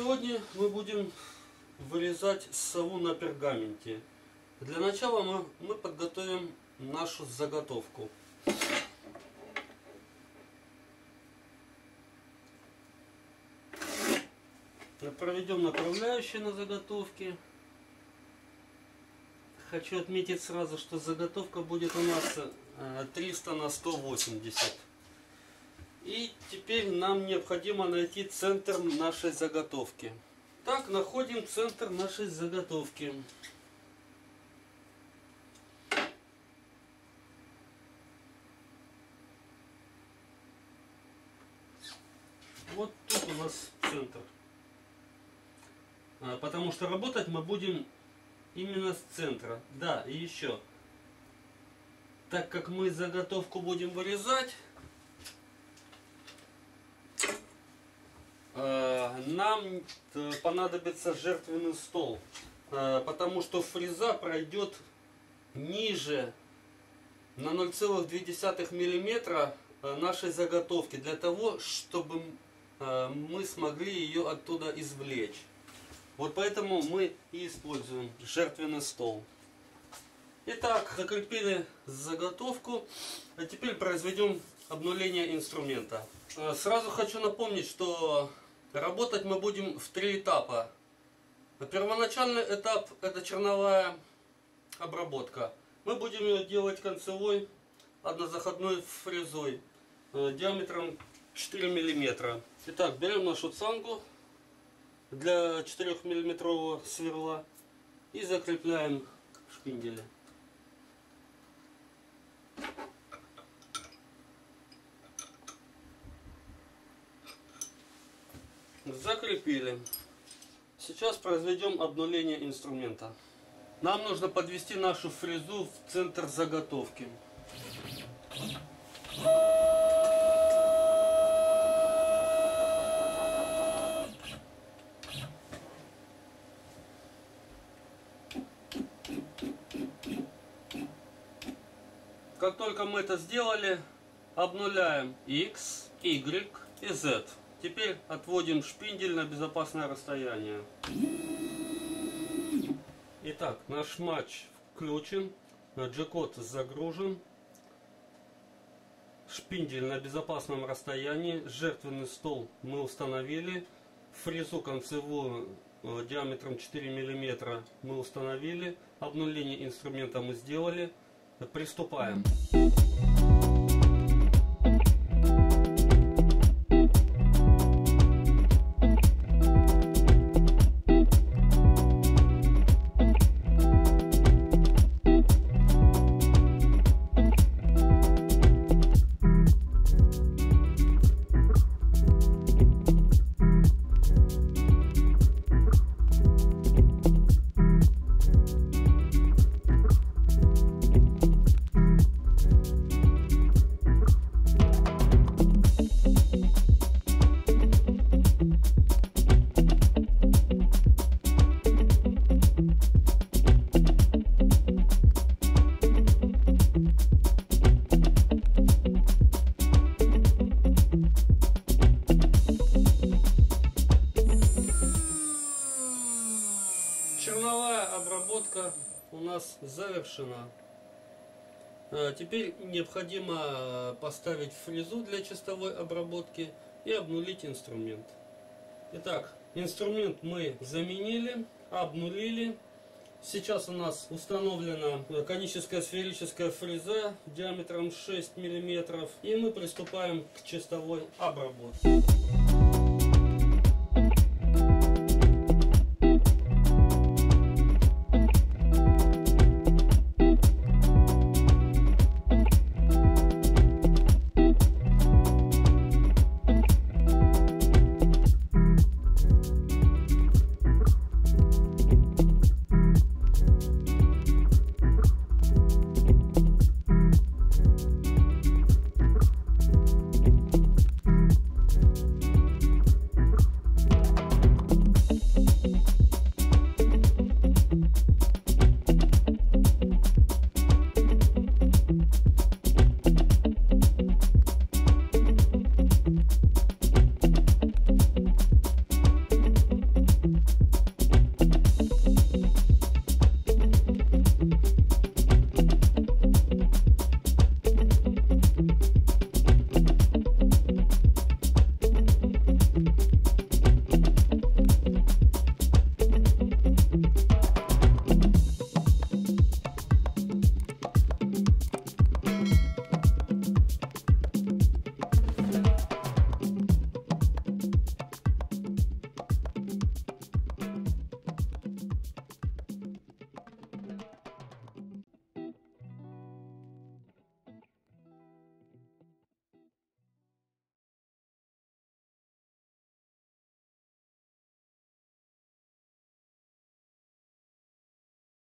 Сегодня мы будем вырезать сову на пергаменте. Для начала мы, мы подготовим нашу заготовку. Проведем направляющие на заготовке. Хочу отметить сразу, что заготовка будет у нас 300 на 180. И теперь нам необходимо найти центр нашей заготовки. Так, находим центр нашей заготовки. Вот тут у нас центр. А, потому что работать мы будем именно с центра. Да, и еще. Так как мы заготовку будем вырезать, нам э, понадобится жертвенный стол. А, потому что фреза пройдет ниже на 0,2 миллиметра нашей заготовки для того, чтобы мы смогли ее оттуда извлечь. Вот поэтому мы и используем жертвенный стол. Итак, закрепили заготовку. А теперь произведем обнуление инструмента. Э, сразу хочу напомнить, что работать мы будем в три этапа. Первоначальный этап это черновая обработка. Мы будем ее делать концевой однозаходной фрезой э, диаметром 4 миллиметра. Итак, берем нашу цангу для 4 миллиметрового сверла и закрепляем шпинделя. Закрепили. Сейчас произведем обнуление инструмента. Нам нужно подвести нашу фрезу в центр заготовки. Как только мы это сделали, обнуляем X, Y и Z. Теперь отводим шпиндель на безопасное расстояние. Итак, наш матч включен, джекот загружен, шпиндель на безопасном расстоянии, жертвенный стол мы установили, фрезу концевую э, диаметром 4 мм мы установили, обнуление инструмента мы сделали, Приступаем. Обработка у нас завершена. А, теперь необходимо поставить фрезу для чистовой обработки и обнулить инструмент. Итак, инструмент мы заменили, обнулили. Сейчас у нас установлена коническая сферическая фреза диаметром 6 мм. И мы приступаем к чистовой обработке.